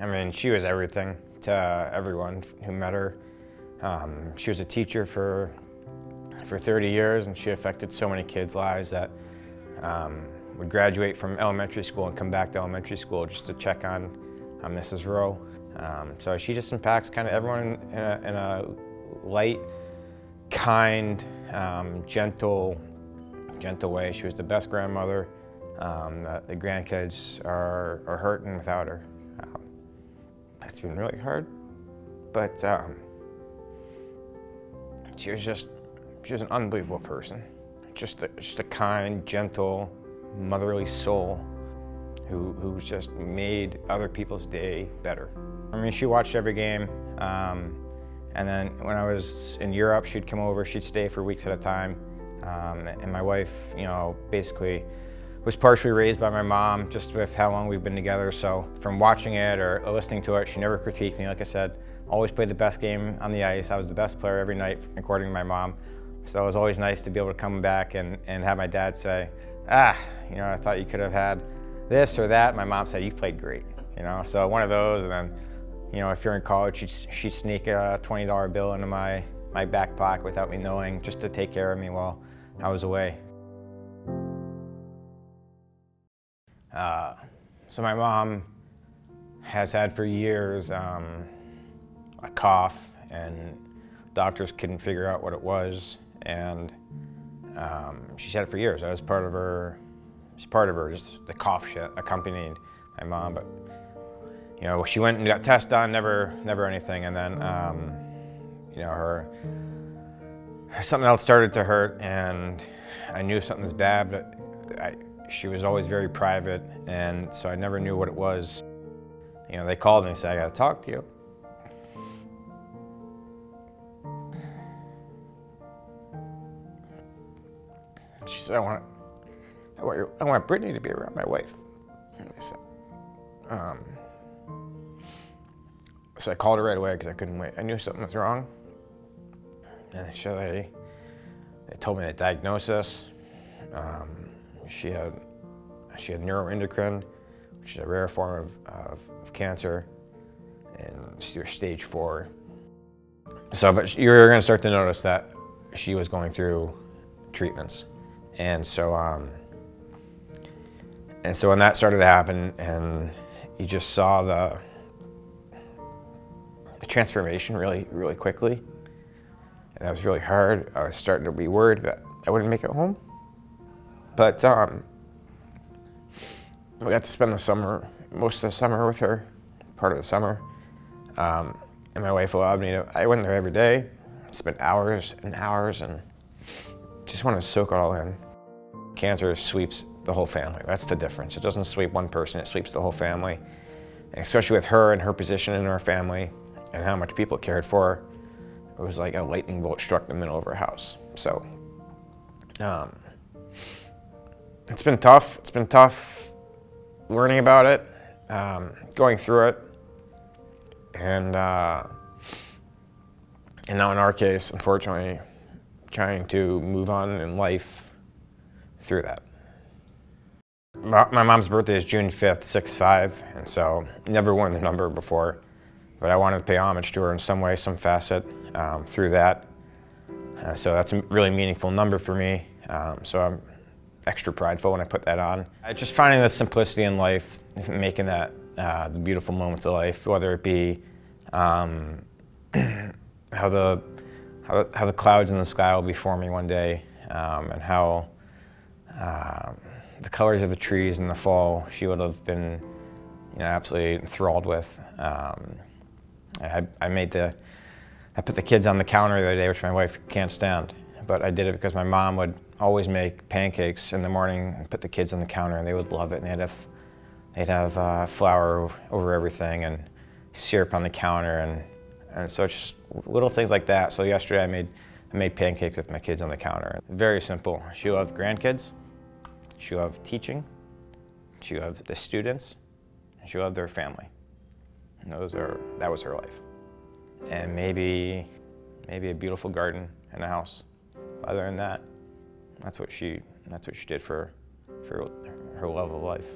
I mean, she was everything to everyone who met her. Um, she was a teacher for, for 30 years and she affected so many kids' lives that um, would graduate from elementary school and come back to elementary school just to check on, on Mrs. Roe. Um, so she just impacts kind of everyone in a, in a light, kind, um, gentle, gentle way. She was the best grandmother. Um, the, the, grandkids are, are hurting without her. It's been really hard, but um, she was just, she was an unbelievable person. Just a, just a kind, gentle, motherly soul who, who just made other people's day better. I mean, she watched every game. Um, and then when I was in Europe, she'd come over, she'd stay for weeks at a time. Um, and my wife, you know, basically was partially raised by my mom just with how long we've been together. So from watching it or listening to it, she never critiqued me. Like I said, always played the best game on the ice. I was the best player every night, according to my mom. So it was always nice to be able to come back and, and have my dad say, ah, you know, I thought you could have had this or that. My mom said, you played great, you know? So one of those, and then, you know, if you're in college, she'd, she'd sneak a $20 bill into my, my back pocket without me knowing, just to take care of me while I was away. Uh, so my mom has had for years um, a cough and doctors couldn't figure out what it was. And um, she's had it for years. I was part of her, she's part of her, just the cough shit accompanied my mom, but you know, she went and got tests done, never, never anything, and then, um, you know, her, something else started to hurt, and I knew something was bad, but I, she was always very private, and so I never knew what it was. You know, they called me and said, I gotta talk to you. She said, I want, I want, your, I want Brittany to be around my wife. And I said, um, so I called her right away because I couldn't wait. I knew something was wrong. And so they, they told me the diagnosis. Um, she had she had neuroendocrine, which is a rare form of, of, of cancer, and stage four. So, but you're going to start to notice that she was going through treatments, and so um, and so when that started to happen, and you just saw the the transformation really really quickly, and that was really hard. I was starting to be worried that I wouldn't make it home. But um, we got to spend the summer, most of the summer with her, part of the summer. Um, and my wife allowed me to, I went there every day, spent hours and hours and just wanted to soak it all in. Cancer sweeps the whole family. That's the difference. It doesn't sweep one person, it sweeps the whole family. Especially with her and her position in our family and how much people cared for her, it was like a lightning bolt struck the middle of her house. So, um, it's been tough. It's been tough learning about it, um, going through it, and uh, and now in our case, unfortunately, trying to move on in life through that. My mom's birthday is June 5th, 6-5, and so never won the number before, but I wanted to pay homage to her in some way, some facet um, through that. Uh, so that's a really meaningful number for me. Um, so I'm extra prideful when I put that on. Just finding the simplicity in life, making that uh, the beautiful moments of life, whether it be um, how the how, how, the clouds in the sky will be forming one day, um, and how uh, the colors of the trees in the fall she would have been, you know, absolutely enthralled with. Um, I, I made the I put the kids on the counter the other day, which my wife can't stand, but I did it because my mom would always make pancakes in the morning and put the kids on the counter and they would love it. And they'd have, they'd have uh, flour over everything and syrup on the counter and, and so just little things like that. So yesterday I made, I made pancakes with my kids on the counter. Very simple. She loved grandkids, she loved teaching, she loved the students, and she loved their family. And those are, that was her life. And maybe, maybe a beautiful garden and a house. Other than that, that's what she, that's what she did for, for her love of life.